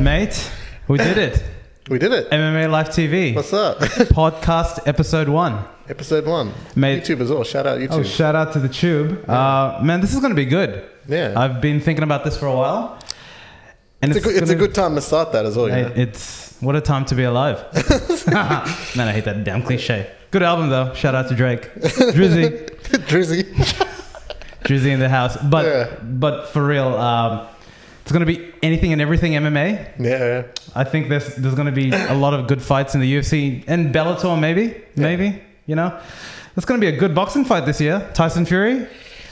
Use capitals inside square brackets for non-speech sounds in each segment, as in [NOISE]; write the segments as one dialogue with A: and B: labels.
A: Mate, we did it.
B: We did it.
A: MMA Life TV.
B: What's up? [LAUGHS]
A: Podcast episode one.
B: Episode one.
A: Mate.
B: YouTube as well. Shout out YouTube.
A: Oh, shout out to the tube. Uh, man, this is going to be good.
B: Yeah.
A: I've been thinking about this for a while. And
B: it's, a good, it's a good time to start that as well.
A: Mate,
B: Yeah.
A: it's what a time to be alive. [LAUGHS] [LAUGHS] man, I hate that damn cliche. Good album though. Shout out to Drake, Drizzy,
B: Drizzy.
A: Drizzy in the house. But
B: Yeah.
A: but for real, um, it's gonna be anything and everything MMA.
B: yeah, yeah.
A: I think there's there's gonna be a lot of good fights in the UFC and Bellator maybe maybe you know. It's gonna be a good boxing fight this year. Tyson Fury.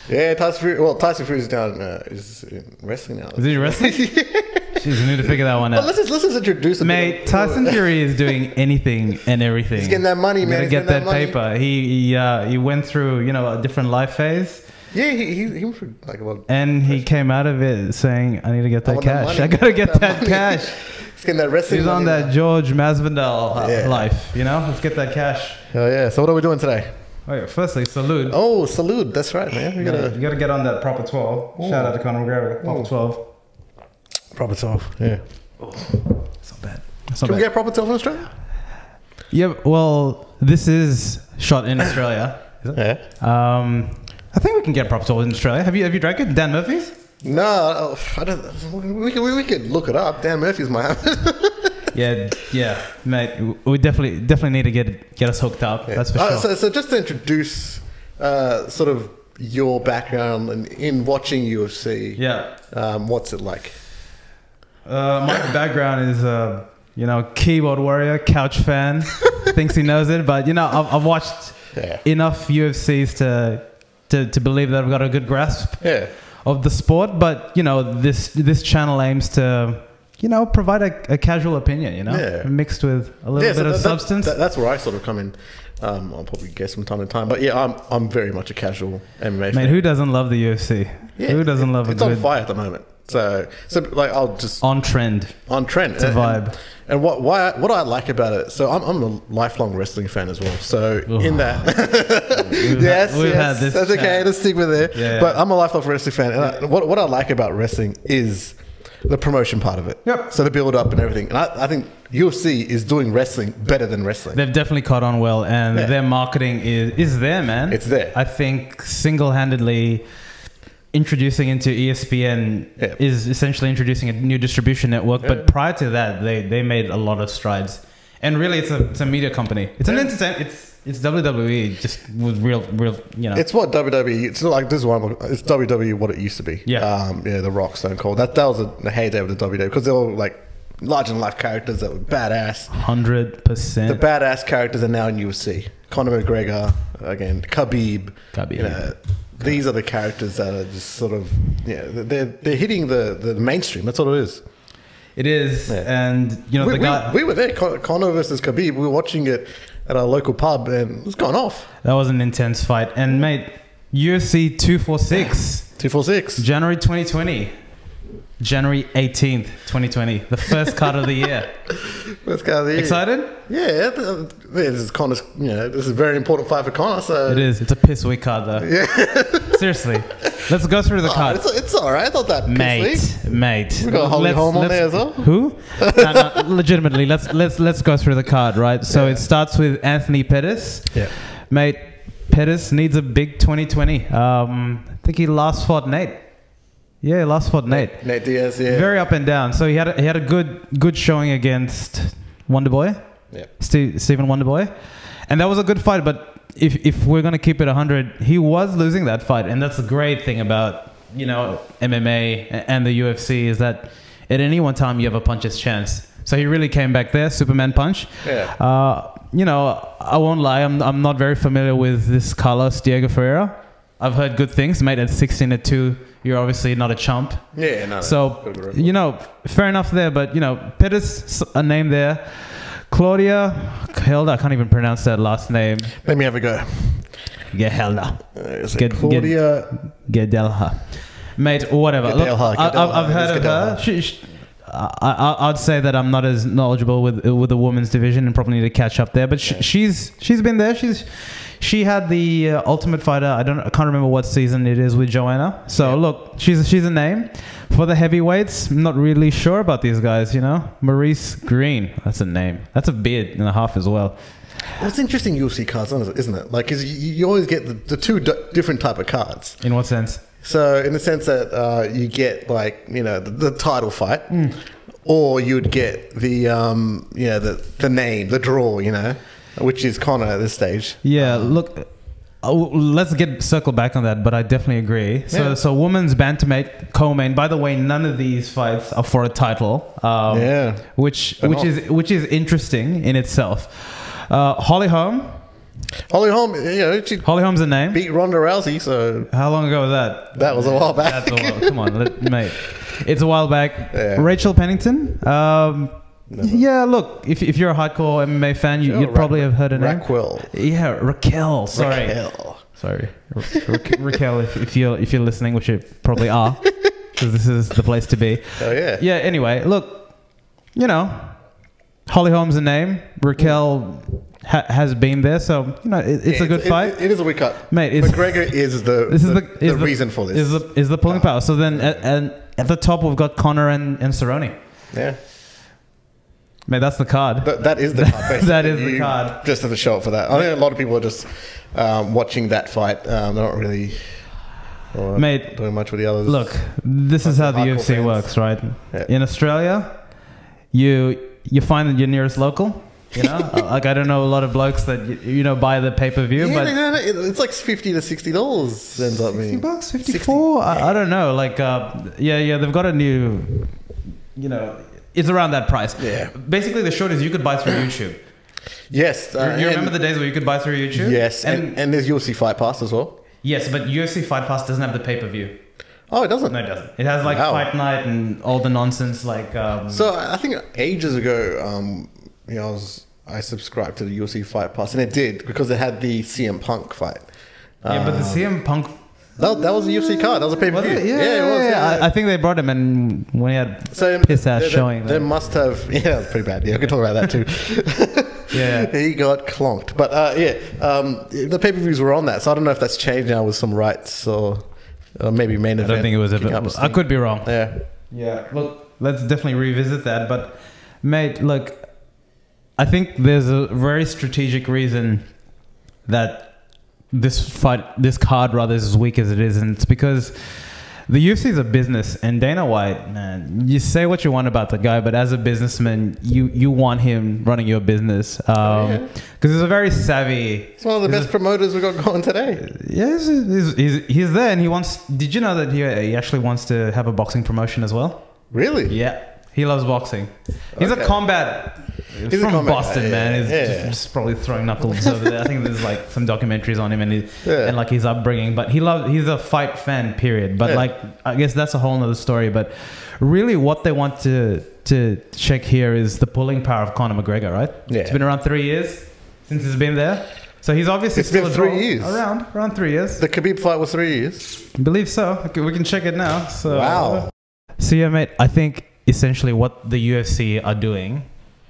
B: Yeah, Tyson Fury. Well, Tyson Fury is down. Uh, is in wrestling now.
A: Is he wrestling? [LAUGHS] Jeez, I need to figure that one out.
B: let's just let's just introduce
A: Mate, Tyson Fury is doing anything and everything.
B: He's getting that money, man. He's
A: get that,
B: that
A: paper. He he, uh, he went through you know a different life phase,
B: Yeah, he he, he was like well.
A: and he came out of it saying, "I need to get that
B: that
A: cash.
B: money, [LAUGHS]
A: I gotta get [LAUGHS]
B: That
A: that
B: money."
A: cash." [LAUGHS]
B: He's getting that wrestling.
A: He's on that
B: now.
A: George Masvidal uh,
B: Yeah.
A: life. You know, let's get that cash.
B: Oh yeah. So what are we doing today?
A: Oh yeah, firstly, salute.
B: Oh, salute. That's right, man. We
A: Yeah,
B: gotta
A: you gotta get on that proper twelve. Shout out to Conor McGregor. Proper
B: Ooh.
A: twelve.
B: proper twelve. Yeah.
A: It's not bad. It's not
B: Can we
A: bad.
B: get proper twelve in Australia?
A: Yeah. Well, this is shot in Australia. Is it?
B: Yeah.
A: Um, I think we can get proper twelve in Australia. Have you have you drank it? Dan Murphy's.
B: No, I don't. We could we, could look it up. Dan Murphy's my. [LAUGHS]
A: Yeah, yeah, mate. We definitely definitely need to get get us hooked up. That's for
B: Uh,
A: sure.
B: so, so just to introduce uh, sort of your background and in watching UFC.
A: yeah.
B: Um, what's it like?
A: Uh, my background is, uh, you know, keyboard warrior, couch fan. [LAUGHS] thinks he knows it, but you know, I've, I've watched
B: Yeah.
A: enough UFCs to, to to believe that I've got a good grasp
B: Yeah.
A: of the sport. But you know, this this channel aims to, you know, provide a, a casual opinion. You know,
B: Yeah.
A: mixed with a little
B: Yeah,
A: bit
B: so
A: of
B: that-
A: substance.
B: that- that's where I sort of come in. Um, I'll probably guess from time to time, but yeah, I'm I'm very much a casual MMA fan.
A: Who doesn't love the UFC?
B: Yeah,
A: who doesn't love a
B: It's on fire at the moment. So so like I'll just
A: on trend?
B: on trend.
A: It's a vibe.
B: And what why what I like about it, so I'm, I'm a lifelong wrestling fan as well. So in that, [LAUGHS] [LAUGHS] yes,
A: had- we've
B: yes,
A: had this
B: that's okay.
A: chat.
B: Let's stick with it.
A: Yeah.
B: But I'm a lifelong wrestling fan, and I, what what I like about wrestling is the promotion part of it.
A: Yep.
B: So the build up and everything, and I, I think UFC is doing wrestling better than wrestling.
A: They've definitely caught on well, and
B: Yeah.
A: their marketing is is there, man.
B: It's there.
A: I think single handedly introducing into ESPN
B: Yeah.
A: is essentially introducing a new distribution network.
B: Yeah.
A: But prior to that, they they made a lot of strides. And really, it's a it's a media company. It's an
B: Yeah.
A: entertain. It's it's WWE just with real real you know.
B: It's what WWE. It's not like this is what I'm, it's WWE what it used to be.
A: Yeah.
B: um, yeah. The Rock, Stone Cold. That that was a, heyday of the WWE because they were like large and life characters that were badass.
A: Hundred percent.
B: The badass characters are now in UFC. Conor McGregor, again, Khabib.
A: Khabib.
B: You know, these are the characters that are just sort of yeah. They're they're hitting the the mainstream. That's all it is.
A: It is,
B: Yeah.
A: and you know
B: we,
A: the guy
B: we were there. Con- Conor versus Khabib. We were watching it at our local pub, and it's gone off.
A: that was an intense fight. And mate, UFC two four six.
B: Two four six.
A: January 2020. January 18th, 2020. The first card of the year.
B: Let's go there.
A: Excited?
B: Yeah, yeah, this is Conor's. You know, this is a very important fight for Conor. So
A: It is. It's a piss weak card, though.
B: Yeah, [LAUGHS]
A: Seriously. Let's go through the
B: Oh,
A: card.
B: it's, it's all right. thought that.
A: Mate, mate.
B: We got Holly Holm on there as well.
A: Who? no, no, [LAUGHS] legitimately, let's let's let's go through the card, right? So
B: Yeah.
A: it starts with Anthony Pettis.
B: Yeah.
A: Mate, Pettis needs a big 2020. Um, I think he last fought Nate. Yeah, last fought Nate.
B: Nate Diaz. Yeah.
A: Very up and down. So he had a, he had a good good showing against Wonderboy,
B: yeah.
A: Steve, Stephen Wonderboy, and that was a good fight. But if if we're gonna keep it 100, he was losing that fight, and that's the great thing about you know MMA and the UFC is that at any one time you have a puncher's chance. So he really came back there, Superman punch.
B: Yeah.
A: Uh, you know, I won't lie, I'm I'm not very familiar with this Carlos Diego Ferreira. I've heard good things, made At 16 to two, you're obviously not a chump.
B: Yeah. No.
A: So, you know, fair enough there, but, you know, Pettis, a name there. Claudia Helda, I can't even pronounce that last name.
B: let me have a go.
A: Gehelda.
B: Uh,
A: Get-
B: Claudia.
A: Gedelha. Mate, whatever. Look,
B: Gedelha,
A: I, I've, I've heard of her. She, she, I, I, I'd say that I'm not as knowledgeable with with the women's division and probably need to catch up there. But sh- she's she's been there. She's she had the uh, Ultimate Fighter. I don't I can't remember what season it is with Joanna. So
B: Yeah.
A: look, she's she's a name for the heavyweights. I'm not really sure about these guys. You know, Maurice Greene. That's a name. That's a beard and a half as well.
B: It's interesting UFC cards, isn't it? Like, you, you always get the, the two d- different type of cards.
A: In what sense?
B: So, in the sense that uh, you get like you know the, the title fight,
A: Hmm.
B: or you'd get the um, you know the the name, the draw, you know, which is Conor at this stage.
A: Yeah, look. Oh, let's get circle back on that, but I definitely agree. So,
B: Yeah.
A: so women's bantamweight co-main. By the way, none of these fights are for a title. Um,
B: Yeah.
A: which
B: They're
A: which
B: not.
A: is which is interesting in itself. Uh, Holly Holm.
B: Holly Holm, you know, she
A: Holly Holm's a name.
B: beat Ronda Rousey, so
A: How long ago was that?
B: that was a while back.
A: That's a while. Come on, let, mate. It's a while back.
B: Yeah.
A: Rachel Pennington. Um, yeah, look, if, if you're a hardcore MMA fan, you,
B: Oh,
A: you'd probably have heard her name.
B: Raquel.
A: Yeah, Raquel. Sorry.
B: Raquel.
A: Sorry, Ra- Ra- Raquel. If, if you're if you're listening, which you probably are, [LAUGHS] because this is the place to be.
B: Oh yeah.
A: Yeah. Anyway, look, you know, Holly Holm's a name. Raquel ha- has been there, so you know it, it's a good
B: It-
A: fight,
B: It, it is a weak cut.
A: mate. It's,
B: McGregor is the [LAUGHS]
A: this is
B: the,
A: the, is
B: the reason for this.
A: Is the is the pulling power? So then, at, and at the top we've got Conor and and Cerrone.
B: yeah.
A: Mate, that's the card.
B: That, that is the card. Basically. [LAUGHS]
A: That is the card.
B: Just have to show up for that. I think a lot of people are just um, watching that fight. Um, they're not really uh,
A: Mate,
B: doing much with the others.
A: Look, this is how the UFC
B: fans.
A: works, right?
B: Yeah.
A: In Australia, you you find your nearest local. You know, like I don't know a lot of blokes that you, you know buy the pay per view,
B: yeah,
A: but
B: no, no, no, it- it's like fifty to sixty dollars. Ends up
A: 50
B: being
A: bucks, 54? I, I don't know. Like, uh, yeah, yeah, they've got a new, you know, it's around that price.
B: Yeah.
A: Basically, the short is you could buy through YouTube.
B: Yes, uh,
A: you remember the days where you could buy through YouTube?
B: Yes,
A: And,
B: and, and there's UFC Fight Pass as well.
A: yes, but UFC Fight Pass doesn't have the pay per view.
B: Oh, it doesn't.
A: No, it doesn't. It has like
B: Wow.
A: Fight Night and all the nonsense. Like, um,
B: So I think ages ago, um, you know, I was I subscribed to the UFC Fight Pass, and it did because it had the CM Punk fight.
A: yeah, but the CM Punk
B: that, that was a UFC card. That was a pay per view.
A: it? Yeah,
B: it was. Yeah,
A: I, I think they brought him in when he had
B: so
A: piss ass
B: they,
A: showing.
B: They, they must have. [LAUGHS] Yeah, pretty bad. Yeah, we can talk about that too. [LAUGHS]
A: Yeah.
B: he got clonked. But uh, yeah, um, the pay per views were on that, so I don't know if that's changed now with some rights or, or maybe main
A: I
B: event.
A: don't think it was ever. I could be wrong.
B: Yeah.
A: Yeah. Look, let's definitely revisit that. But, mate, look, I think there's a very strategic reason that this fight, this card rather, is as weak as it is, and it's because the UFC is a business, and Dana White, man, you say what you want about the guy, but as a businessman, you you want him running your business because
B: Yeah.
A: he's a very savvy.
B: He's one of the best
A: a-
B: promoters we got going today.
A: Yes, he's, he's, he's there, and he wants. Did you know that he, he actually wants to have a boxing promotion as well?
B: Really?
A: Yeah, he loves boxing. He's
B: Okay.
A: a combat. He's
B: He's
A: from Boston,
B: guy,
A: man. He's
B: yeah.
A: just, just probably throwing knuckles over there. I think there's like some documentaries on him and his,
B: Yeah.
A: and like his upbringing. But he loves. He's a fight fan. Period. But
B: Yeah.
A: like, I guess that's a whole nother story. But really, what they want to to check here is the pulling power of Conor McGregor. Right?
B: Yeah.
A: It's been around three years since he's been there. So he's obviously
B: It's
A: still
B: been three years.
A: Around around three years.
B: The Khabib fight was three years.
A: I believe so. Okay, we can check it now. So
B: Wow.
A: So yeah, mate. I think essentially what the UFC are doing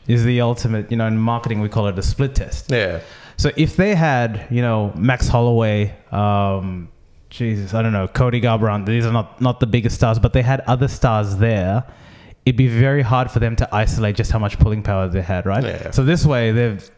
A: is the ultimate. You know, in marketing we call it a split test.
B: Yeah.
A: So if they had, you know, Max Holloway, um, Jesus, I don't know, Cody Garbrandt. These are not not the biggest stars, but they had other stars there. It'd be very hard for them to isolate just how much pulling power they had, right?
B: Yeah.
A: So this way, they've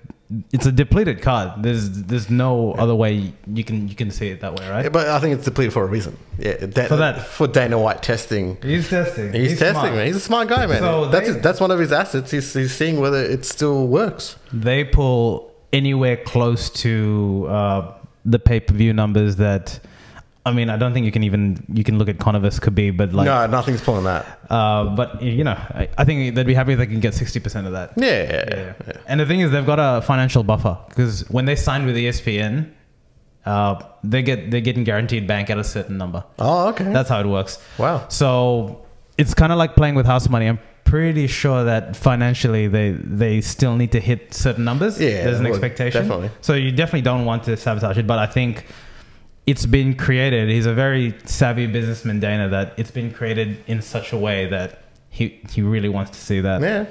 A: it's a depleted card. There's there's no other way you can you can see it that way, right?
B: Yeah, but I think it's depleted for a reason. Yeah,
A: For that.
B: for Dana White testing.
A: He's testing.
B: He's, testing, man. He's a smart guy, man.
A: So
B: that's
A: they-
B: his, that's one of his assets. He's, he's seeing whether it still works.
A: they pull anywhere close to uh, the pay per view numbers that. I mean, I don't think you can even you can look at Conor vs Khabib, but like,
B: no, nothing's pulling that.
A: uh, but you know, I, I think they'd be happy if they can get sixty percent of that.
B: Yeah, yeah,
A: Yeah.
B: yeah.
A: And the thing is, they've got a financial buffer because when they signed with ESPN, uh, they get they're getting guaranteed bank at a certain number.
B: Oh, okay.
A: That's how it works.
B: wow.
A: So it's kind of like playing with house money. I'm pretty sure that financially they they still need to hit certain numbers.
B: Yeah,
A: there's an
B: well,
A: expectation.
B: definitely.
A: So you definitely don't want to sabotage it. But I think it's been created. He's a very savvy businessman, Dana. That it's been created in such a way that he he really wants to see that.
B: Yeah.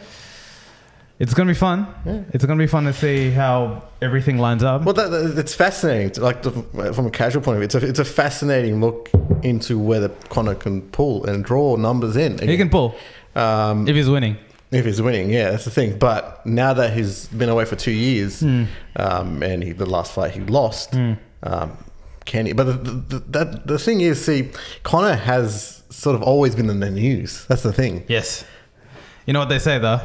A: It's gonna be fun.
B: Yeah.
A: It's gonna be fun to see how everything lines up.
B: Well, that, that- it's fascinating. Like the, from a casual point of view, it's a, it's a fascinating look into whether Conor can pull and draw numbers in.
A: he can pull
B: um,
A: if he's winning.
B: if he's winning. Yeah, that's the thing. But now that he's been away for two years,
A: Hmm.
B: um, and he, the last fight he lost, um, he? But the, the, the, the thing is, see, Conor has sort of always been in the news. That's the thing.
A: Yes. You know what they say though.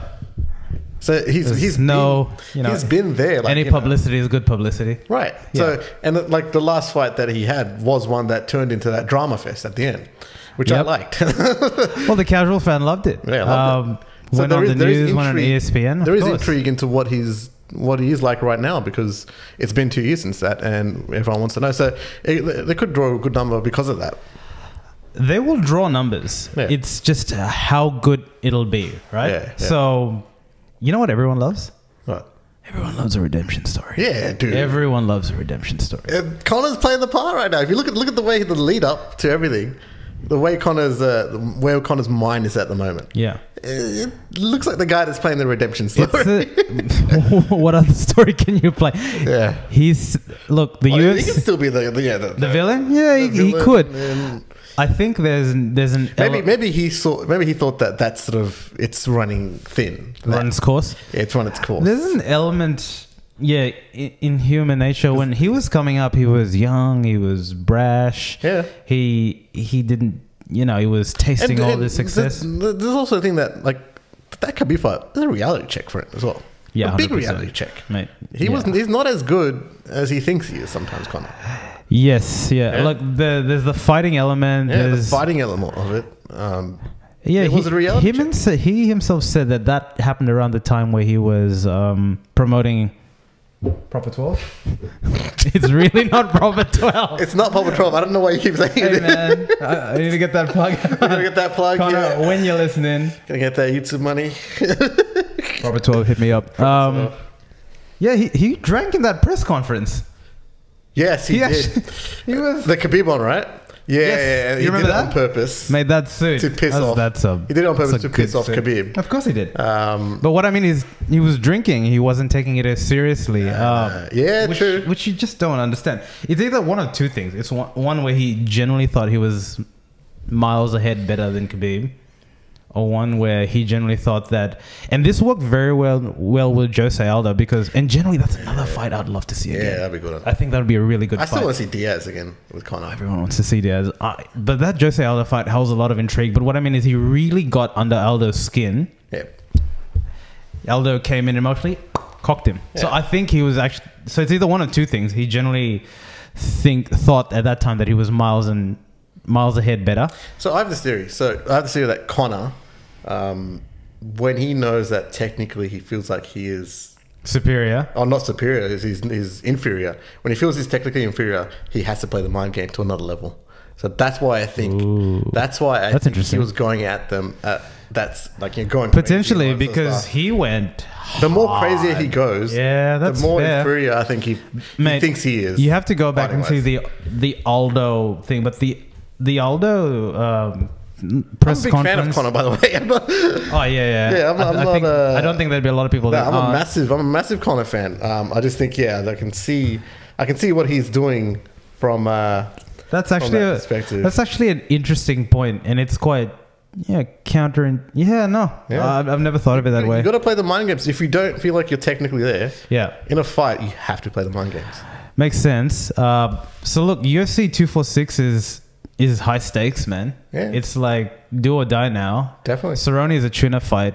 B: So he's
A: There's
B: he's
A: no,
B: been,
A: you know,
B: he's been there. Like,
A: Any
B: you know.
A: publicity is good publicity.
B: Right. So, and uh, like the last fight that he had was one that turned into that drama fest at the end, which I liked. [LAUGHS]
A: Well, the casual fan loved it.
B: Yeah, loved
A: um,
B: So
A: Went
B: there
A: on
B: is-
A: the
B: there is
A: news, went on ESPN.
B: There is
A: course.
B: intrigue into what he's what he is like right now because it's been two years since that, and everyone wants to know. So it, they could draw a good number because of that.
A: They will draw numbers.
B: Yeah.
A: It's just uh, how good it'll be, right?
B: Yeah, yeah.
A: So, you know what everyone loves?
B: Right.
A: Everyone loves a redemption story.
B: Yeah, dude.
A: Everyone loves a redemption story.
B: And Conor's playing the part right now. If you look at look at the way the lead up to everything, the way Conor's uh, where Conor's mind is at the moment.
A: Yeah.
B: It looks like the guy that's playing the redemption story.
A: It's a, [LAUGHS] [LAUGHS] what other story can you play?
B: Yeah.
A: He's look the
B: Oh, he can still be the, the yeah the,
A: the villain. Yeah, he,
B: the
A: he
B: villain
A: could.
B: and
A: I think there's there's an
B: maybe maybe he saw maybe he thought that that's sort of it's running thin. That-
A: runs course.
B: yeah, it's run its course.
A: There's an element, yeah, in, in human nature. When he was coming up, he was young, he was brash.
B: Yeah.
A: He he didn't, you know, he was tasting all this success.
B: There's, there's also a thing that like that Khabib fight. There's a reality check for him as well.
A: Yeah,
B: a big
A: 100%.
B: reality check.
A: Mate,
B: He
A: yeah.
B: wasn't. He's not as good as he thinks he is sometimes, Conor.
A: Yes, yeah.
B: Yeah.
A: Look, the, there's the fighting element.
B: Yeah, the fighting element of it. Um,
A: yeah,
B: it was
A: he,
B: a reality
A: Him and he himself said that that happened around the time where he was um, promoting proper twelve. [LAUGHS] it's really not proper twelve.
B: it's not proper 12. I don't know why you keep saying
A: Hey
B: it.
A: man, I, I need to get that plug. [LAUGHS]
B: Gonna get that plug.
A: Conor,
B: yeah.
A: when you're listening,
B: Gonna get that YouTube money. [LAUGHS]
A: proper 12 hit me up. Um, yeah, he, he drank in that press conference.
B: yes, he,
A: He,
B: did.
A: actually, he was
B: The Khabib one, right? Yeah,
A: Yes.
B: yeah, yeah.
A: You
B: He
A: remember
B: did it
A: that?
B: on purpose.
A: made that suit
B: To piss
A: that's,
B: off.
A: That's a,
B: He did it on purpose to piss
A: good
B: off
A: suit.
B: Khabib.
A: Of course he did.
B: Um,
A: But what I mean is, he was drinking. He wasn't taking it as seriously.
B: uh,
A: Um,
B: yeah,
A: which,
B: true.
A: which you just don't understand. It's either one of two things. It's one, one where he genuinely thought he was miles ahead better than Khabib, or one where he generally thought that. And this worked very well well with Jose Aldo because, and generally that's another fight I'd love to see
B: Yeah,
A: again.
B: that'd be good.
A: I think that would be a really good
B: I
A: fight.
B: still want to see Diaz again with Conor.
A: Everyone wants to see Diaz. I, but that Jose Aldo fight holds a lot of intrigue. But what I mean is, he really got under Aldo's skin.
B: Yeah.
A: Aldo came in emotionally, cocked him. So I think he was actually. So it's either one of two things. He generally think thought at that time that he was miles and miles ahead better.
B: So I have this theory. So I have this theory that Conor, um, when he knows that technically he feels like he is,
A: Superior.
B: or not superior, he's, he's, he's inferior. When he feels he's technically inferior, he has to play the mind game to another level. So that's why I think
A: Ooh.
B: that's why I
A: That's
B: think
A: interesting.
B: he was going at them. At, that's like you're going
A: Potentially because he went.
B: the more
A: hard.
B: crazier he goes,
A: Yeah, that's
B: the more
A: fair.
B: inferior I think he,
A: Mate,
B: he thinks he is.
A: You have to go back into
B: wise.
A: the the Aldo thing, but the the Aldo um,
B: I'm a big
A: conference.
B: fan of Conor, by the way. [LAUGHS]
A: Oh yeah, yeah.
B: Yeah, I'm-
A: I,
B: I'm
A: I
B: not,
A: think,
B: uh,
A: I don't think there'd be a lot of people
B: No,
A: that
B: I'm a
A: aren't.
B: massive, I'm a massive Conor fan. Um, I just think, yeah, I can see, I can see what he's doing from. Uh,
A: That's actually
B: that
A: a,
B: perspective.
A: that's actually an interesting point, and it's quite yeah counter. Yeah, no,
B: Yeah.
A: Uh, I've, I've never thought of it that way.
B: you
A: way.
B: got to play the mind games. If you don't feel like you're technically there
A: Yeah,
B: in a fight, you have to play the mind games.
A: makes sense. Uh, so look, UFC two four six is is high stakes, man.
B: Yeah.
A: It's like do or die now.
B: Definitely.
A: Cerrone is a tuna fight.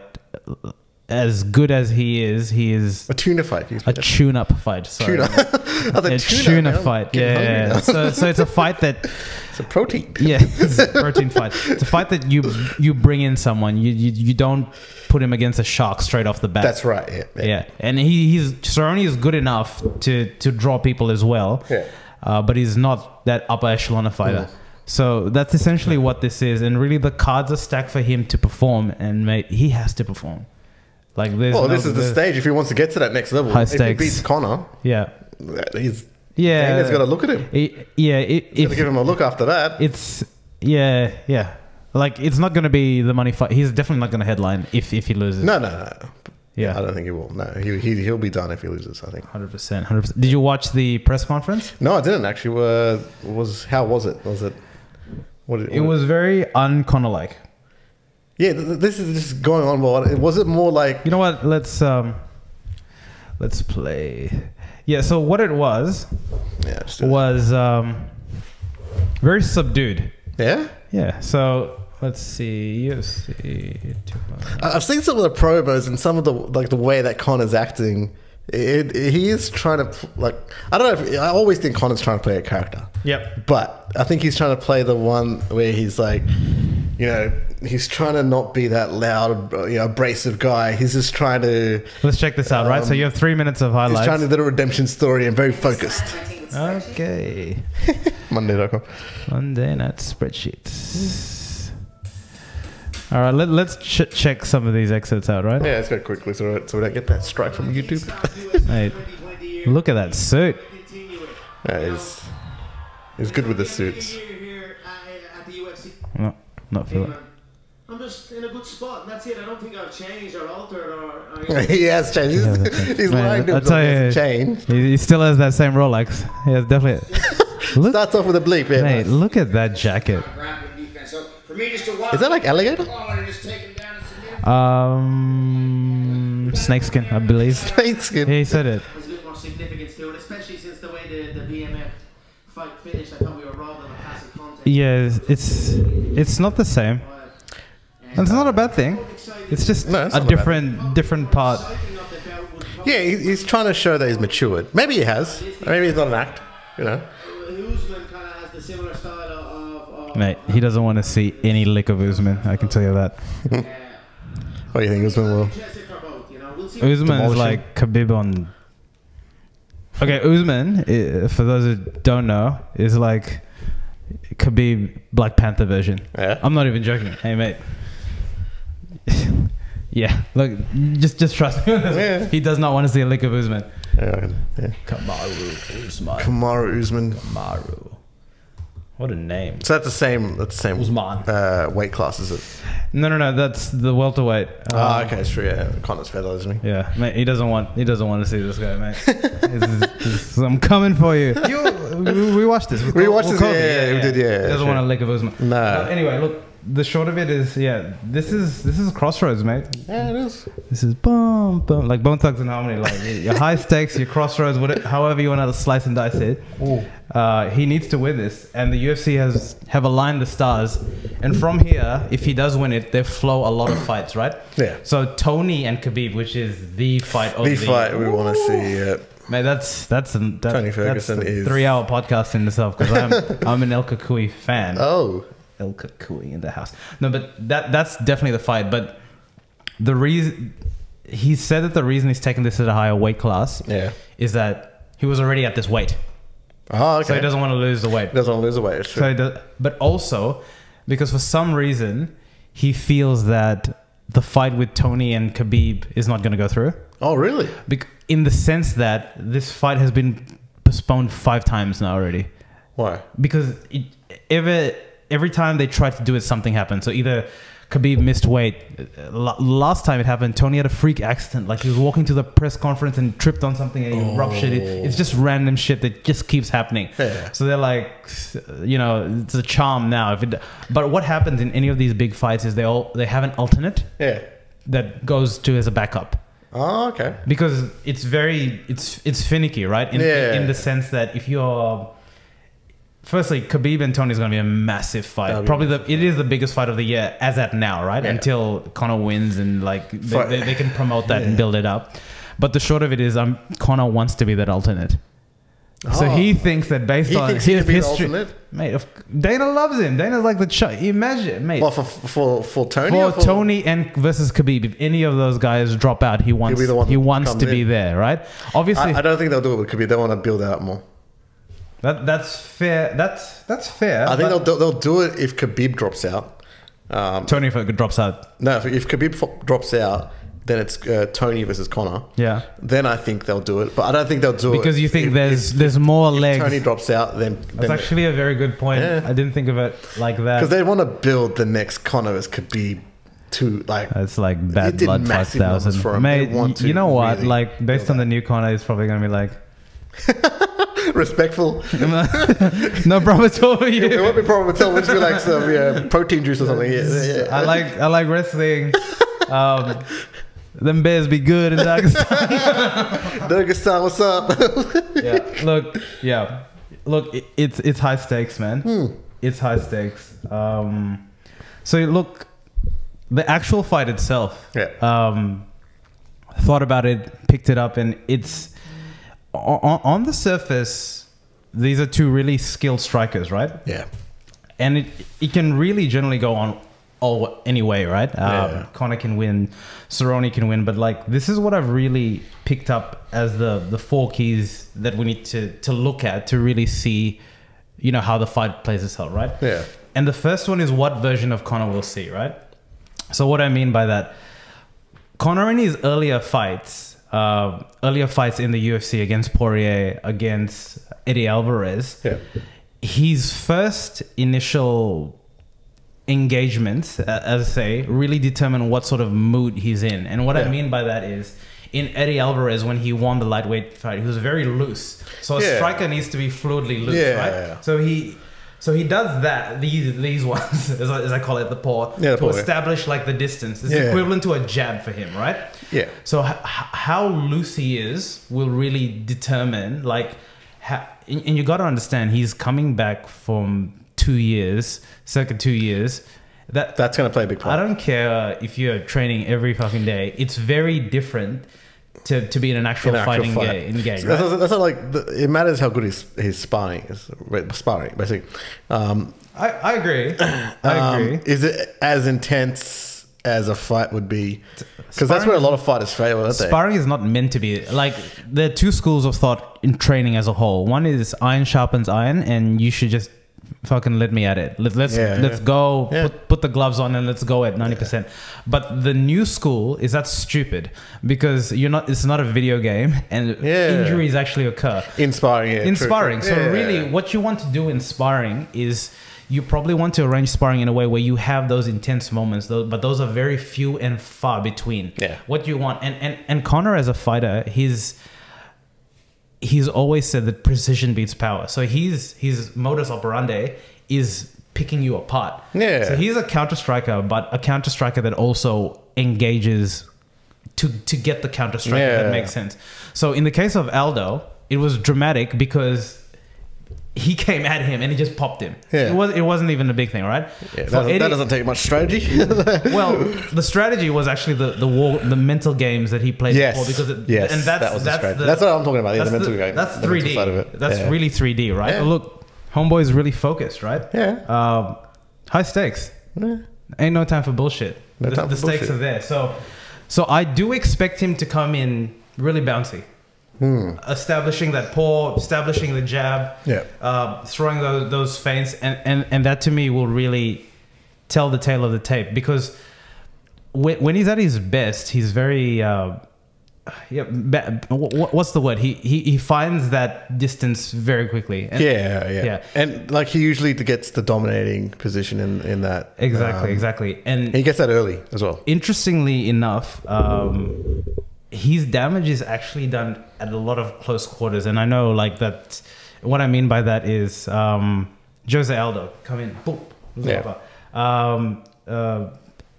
A: As good as he is, he is
B: A tuna fight.
A: A tune-up fight. Sorry.
B: tuna. [LAUGHS]
A: A
B: tuna,
A: tuna fight.
B: hungry
A: Yeah. so, so it's a [LAUGHS] fight that
B: it's a protein.
A: yeah, [LAUGHS] it's a protein fight. It's a fight that you you bring in someone. You you, you don't put him against a shark straight off the bat.
B: That's right. Yeah. yeah.
A: yeah, and he, he's Cerrone is good enough to to draw people as well.
B: Yeah.
A: uh, but he's not that upper echelon of fighter.
B: Mm.
A: So that's essentially what this is, and really the cards are stacked for him to perform, and mate, he has to perform. Like there's
B: Well,
A: no-
B: this is the stage. If he wants to get to that next level,
A: High
B: if he
A: stakes.
B: beats Connor,
A: Yeah,
B: he's
A: yeah.
B: Dana's got to look at him.
A: It- yeah, it,
B: He's got
A: if
B: to give him a look after that.
A: it's yeah, yeah. Like it's not going to be the money fight. He's definitely not going to headline if if he loses.
B: No, no, no.
A: Yeah.
B: I don't think he will. No, he, he he'll be done if he loses. I think.
A: Hundred percent, hundred percent. Did you watch the press conference?
B: No, I didn't actually. Uh, was how was it? Was it? What did,
A: It was very unconnor like.
B: Yeah, th- th- this is just going on. More. Was it more like?
A: You know what? Let's um, let's play. Yeah. So what it was
B: Yeah.
A: Was um, very subdued.
B: Yeah.
A: Yeah. So let's see. UFC.
B: I- I've seen some of the promos and some of the like the way that Conor's acting. It, it- he is trying to like. I don't know. If, I always think Conor's trying to play a character.
A: Yep.
B: But I think he's trying to play the one where he's like, you know, he's trying to not be that loud, you know, abrasive guy. He's just trying to.
A: Let's check this out. right. So you have three minutes of highlights.
B: He's trying to do a redemption story and very focused.
A: okay. [LAUGHS]
B: Monday.com.
A: Monday night spreadsheets. All right, let, let's ch- check some of these excerpts out, right?
B: Yeah, let's go quickly so, so we don't get that strike from YouTube. [LAUGHS]
A: Mate, look at that suit.
B: yeah, he's, he's good with the suits.
C: At, at the UFC.
A: No, not
C: Hey,
A: feeling.
C: man, I'm just in a good spot, and that's it. I don't think I've changed or altered or. or [LAUGHS]
B: he has changed. He's,
A: Yeah, that's right.
B: he's
A: Man,
B: lying to
A: I'll
B: himself. He hasn't changed.
A: He, he still has that same Rolex. He has definitely. [LAUGHS] Look,
B: Starts off with a bleep. Yeah,
A: mate,
B: nice.
A: look at that jacket.
C: Grappling defense. So for me, just to walk.
B: Is that like alligator?
C: and just take him down and submit him.
A: Um, snakeskin, I believe. [LAUGHS]
B: Snake skin.
A: Yeah, he said it.
C: There's a bit more significance to it, especially since the way the, the BMF fight finished. I thought we were robbed of a passive contact.
A: Yeah, it's it's not the same. And it's not a bad thing. It's just
B: No, it's
A: a
B: not a
A: different different part.
B: Yeah, he's trying to show that he's matured. Maybe he has. Maybe he's not an act. You know.
C: Usman kind of has the similar style of. of
A: Mate, he doesn't want to see any lick of Usman. I can tell you that.
B: What do you think, Usman will?
C: Interested for both, you know. We'll see.
A: Usman is like Khabib on. Okay, Usman, for those who don't know, is like Khabib Black Panther version.
B: Yeah.
A: I'm not even joking. Hey, mate. [LAUGHS] yeah, look, just just trust me.
B: Yeah. [LAUGHS]
A: He does not want to see a lick of Usman.
B: Yeah, yeah.
A: Kamaru Usman.
B: Kamaru Usman.
A: Kamaru. What a name.
B: So that's the same. That's the same
A: Usman.
B: uh, weight class, is it?
A: No, no, no. That's the welterweight.
B: Ah,
A: Um,
B: okay, it's true. Yeah, Conor's feather, isn't he?
A: Yeah, mate. He doesn't want. He doesn't want to see this guy, mate. This is- this is- I'm coming for you. [LAUGHS] You, we, we watched this.
B: We watched this,
A: Kobe.
B: yeah, yeah, we did, yeah,
A: He doesn't
B: sure.
A: want to lick of Usman.
B: No.
A: But anyway, look. The short of it is, yeah. This is this is crossroads, mate.
B: Yeah, it is.
A: This is boom, boom, like Bone Thugs and Harmony, like your high stakes, your crossroads, whatever, however you want to slice and dice it. Uh, he needs to win this, and the UFC has have aligned the stars. And from here, if he does win it, they flow a lot of fights, right?
B: Yeah.
A: So Tony and Khabib, which is the fight of
B: The
A: the,
B: fight we want to see. Yeah.
A: Mate, that's that's a, that,
B: Tony Ferguson
A: that's a
B: is-
A: three-hour podcast in itself because I'm I'm an El Cucuy fan.
B: Oh.
A: El Cucuy in the house. No, but that that's definitely the fight. But the reason he said that the reason he's taking this at a higher weight class
B: Yeah.
A: is that he was already at this weight,
B: Oh, okay.
A: so he doesn't want to lose the weight.
B: He doesn't want to lose the weight. It's true.
A: So he does, but also because for some reason he feels that the fight with Tony and Khabib is not going to go through.
B: oh, really?
A: Bec- in the sense that this fight has been postponed five times now already
B: Why?
A: because it, every every time they tried to do it, something happened. So either Khabib missed weight. Uh, Last time it happened, Tony had a freak accident. Like he was walking to the press conference and tripped on something and he ruptured it. It's just random shit that just keeps happening.
B: Yeah.
A: So they're like, you know, it's a charm now. If it, but what happens in any of these big fights is they all they have an alternate
B: Yeah.
A: that goes to as a backup
B: Oh, okay.
A: because it's very it's it's finicky, right? In,
B: Yeah.
A: in the sense that if you're firstly Khabib and Tony is going to be a massive fight. Probably the it is the biggest fight of the year as at now, right?
B: Yeah.
A: Until Conor wins and like they, they, they can promote that
B: Yeah.
A: and build it up. But the short of it is, um, Conor wants to be that alternate. So
B: Oh.
A: he thinks that based
B: He
A: on his
B: can be the
A: history, mate. Of, Dana loves him. Dana's like the ch- imagine, mate.
B: Well, for for for Tony.
A: For
B: or
A: Tony and versus Khabib, if any of those guys drop out, he wants
B: be the one
A: he wants to be there, right? Obviously,
B: I, I don't think they'll do it with Khabib. They want to build that up more.
A: That that's fair. That's that's fair.
B: I think they'll they'll do it if Khabib drops out. Um,
A: Tony if it drops out.
B: no, if, if Khabib drops out, then it's uh, Tony versus Conor.
A: Yeah.
B: Then I think they'll do it, but I don't think they'll do it
A: Because you think
B: if-
A: there's
B: if-
A: there's more
B: if
A: legs.
B: Tony drops out, then
A: That's actually a very good point.
B: Yeah.
A: I didn't think of it like that.
B: because they want to build the next Conor as could be too like
A: It's like bad blood five thousand.
B: for him.
A: Mate,
B: They want
A: y- you know what?
B: really
A: Like based on the new Conor, it's probably gonna be like [LAUGHS] [LAUGHS]
B: respectful. [LAUGHS]
A: no problem at all.
B: It
A: You.
B: It won't be problem at all. We'll just be like some yeah, protein juice or something. Yeah, yeah, yeah.
A: I like I like wrestling. Um, them bears be good in Dagestan. [LAUGHS]
B: Dagestan, what's up?
A: yeah. Look. Yeah. Look. It, it's it's high stakes, man.
B: Hmm.
A: It's high stakes. Um, so look, the actual fight itself.
B: yeah.
A: um, thought about it, picked it up, and it's on, on the surface. These are two really skilled strikers, right?
B: yeah.
A: And it it can really generally go on all any way, right? Um,
B: Yeah.
A: Conor can win, Cerrone can win, but like this is what I've really picked up as the the four keys that we need to to look at to really see, you know, how the fight plays itself, right?
B: Yeah.
A: And the first one is what version of Conor we'll see, right? So what I mean by that, Conor in his earlier fights, uh, earlier fights in the UFC against Poirier, against Eddie Alvarez,
B: Yeah.
A: his first initial engagements, uh, as I say, really determine what sort of mood he's in. And what I mean by that is, in Eddie Alvarez, when he won the lightweight fight, he was very loose. So a
B: Yeah.
A: striker needs to be fluidly loose,
B: Yeah,
A: right?
B: yeah, yeah.
A: So he. So he does that, these these ones, [LAUGHS] as I, as I call it, the paw,
B: Yeah, the
A: to
B: paw, yeah.
A: establish like the distance. It's
B: Yeah.
A: equivalent to a jab for him, right?
B: Yeah.
A: So h- how loose he is will really determine like, ha- and you got to understand he's coming back from two years, circa two years. That
B: That's going to play a big part.
A: I don't care if you're training every fucking day. It's very different to, to be in an actual
B: In an actual
A: fighting
B: fight.
A: ga- in game.
B: So
A: Right?
B: That's, that's not like the, it matters how good his his sparring is. right, Sparring, basically. Um,
A: I, I agree. I
B: um,
A: agree.
B: is it as intense as a fight would be? Because that's where a lot of fighters fail, aren't they?
A: Sparring is not meant to be like there are two schools of thought in training as a whole. One is iron sharpens iron, and you should just fucking let me at it. Let, let's
B: Yeah,
A: let's
B: yeah.
A: go.
B: Yeah.
A: Put, put the gloves on and let's go at ninety percent. But the new school is that stupid because you're not. It's not a video game, and injuries actually occur
B: In sparring, yeah.
A: in
B: true, true.
A: So really, what you want to do in sparring is you probably want to arrange sparring in a way where you have those intense moments, though, but those are very few and far between.
B: Yeah.
A: What you want, and and and Conor as a fighter, he's he's always said that precision beats power. So he's his modus operandi is picking you apart.
B: Yeah.
A: So he's a counter striker, but a counter striker that also engages to to get the counter strike.
B: Yeah.
A: That makes sense. So in the case of Aldo, it was dramatic because he came at him and he just popped him.
B: Yeah.
A: It was it wasn't even a big thing, right?
B: Yeah, that, doesn't,
A: Eddie-
B: that doesn't take much strategy. [LAUGHS]
A: well, the strategy was actually the the war, the mental games that he played
B: Yes.
A: before because it,
B: Yes,
A: and that's
B: that was the
A: that's
B: strategy.
A: the,
B: That's what I'm talking about, yeah, the
A: that's
B: mental game,
A: That's
B: the mental
A: 3D.
B: side of it.
A: That's
B: Yeah.
A: really 3D, right?
B: Yeah.
A: Look, homeboy is really focused, right?
B: Yeah.
A: Um, high stakes.
B: Yeah.
A: Ain't no time for bullshit.
B: No
A: the
B: time
A: the
B: for
A: stakes
B: bullshit.
A: are there. So, so I do expect him to come in really bouncy,
B: Hmm.
A: establishing that paw, establishing the jab,
B: Yeah.
A: uh, throwing those, those feints, and, and and that to me will really tell the tale of the tape because when, when he's at his best, he's very. Uh, yeah, ba- wh- wh- what's the word? He, he he finds that distance very quickly. And-
B: Yeah, yeah,
A: Yeah.
B: And like he usually gets the dominating position in in that.
A: exactly,
B: Um,
A: exactly. And
B: He gets that early as well.
A: interestingly enough, um, his damage is actually done at a lot of close quarters, and I know like that. What I mean by that is um, Jose Aldo come in, boom,
B: Yeah.
A: um, uh,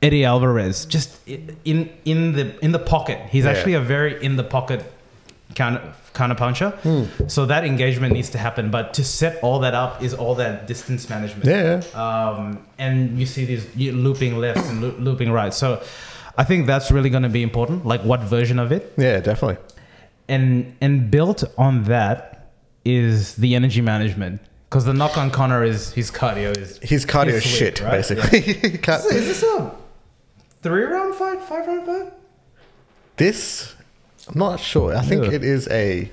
A: Eddie Alvarez just in in the in the pocket. He's
B: Yeah.
A: actually a very in the pocket counter counter puncher.
B: Hmm.
A: So that engagement needs to happen, but to set all that up is all that distance management
B: Yeah.
A: um, and you see these looping lefts and loo- looping right. So I think that's really going to be important. Like what version of it,
B: Yeah, definitely.
A: and and built on that is the energy management. Because the knock on Conor is his cardio is
B: His cardio
A: is
B: is
A: sweet,
B: shit,
A: right?
B: basically. [LAUGHS] He can't-
A: Is this a three round fight, five round fight?
B: this, I'm not sure. I think
A: Yeah.
B: it is a.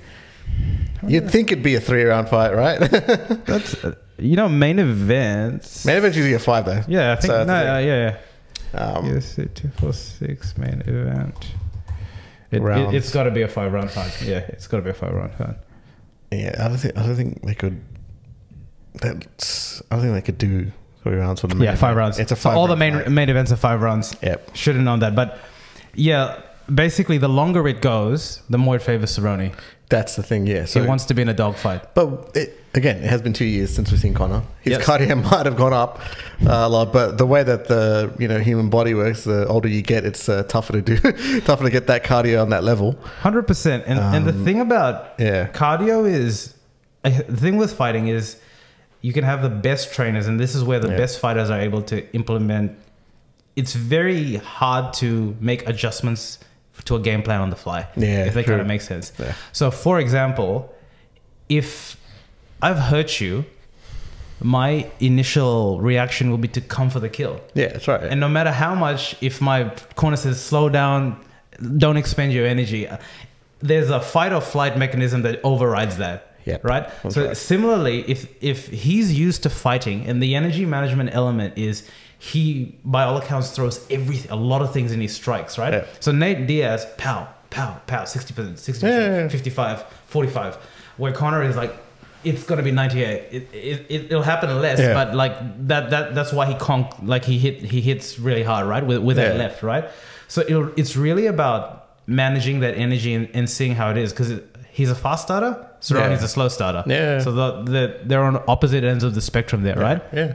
B: You'd think it'd be a three round fight, right?
A: That's uh, you know main events.
B: Main event's usually a five though.
A: Yeah, I think
B: So
A: no, uh, yeah, yeah.
B: Um,
A: UFC two four six main event. It, it, has got to be a five round fight. Yeah, it's got to be a five round fight.
B: Yeah, I don't think I don't think they could. That's I don't think they could do three rounds for the main
A: Yeah, five
B: event.
A: rounds.
B: It's a
A: So
B: five.
A: all the main
B: fight.
A: main events are five rounds.
B: Yep.
A: Should have known that, but yeah, basically the longer it goes, the more it favors Cerrone.
B: That's the thing. Yeah. So
A: he wants to be in a dogfight.
B: But it, again, it has been two years since we've seen Conor. His
A: Yes.
B: cardio [LAUGHS] might have gone up uh, a lot, but the way that the you know human body works, the older you get, it's uh, tougher to do, [LAUGHS] tougher to get that cardio on that level.
A: Hundred percent. And and the
B: Um,
A: thing about
B: yeah.
A: cardio is uh, the thing with fighting is you can have the best trainers, and this is where the
B: Yeah.
A: best fighters are able to implement. It's very hard to make adjustments to a game plan on the fly.
B: Yeah,
A: if
B: true.
A: kind of makes sense.
B: Yeah.
A: So, for example, if I've hurt you, my initial reaction will be to come for the kill.
B: Yeah, that's right.
A: And no matter how much, if my corner says slow down, don't expend your energy, uh, there's a fight or flight mechanism that overrides that.
B: Yep,
A: Right.
B: that's
A: so
B: right.
A: similarly, if if he's used to fighting, and the energy management element is he, by all accounts, throws everything, a lot of things in his strikes. Right.
B: Yeah.
A: So Nate Diaz, pow, pow, pow, sixty percent, sixty
B: Yeah, yeah,
A: percent,
B: yeah.
A: 55, 45. Where Conor is like. It's gonna be 98. It, it, it'll happen less,
B: Yeah.
A: but like that that that's why he conk like he hit he hits really hard right with with that left right so it'll, it's really about managing that energy and, and seeing how it is because he's a fast starter Cerrone's
B: Yeah.
A: a slow starter
B: Yeah.
A: so the, the they're on opposite ends of the spectrum there right
B: Yeah.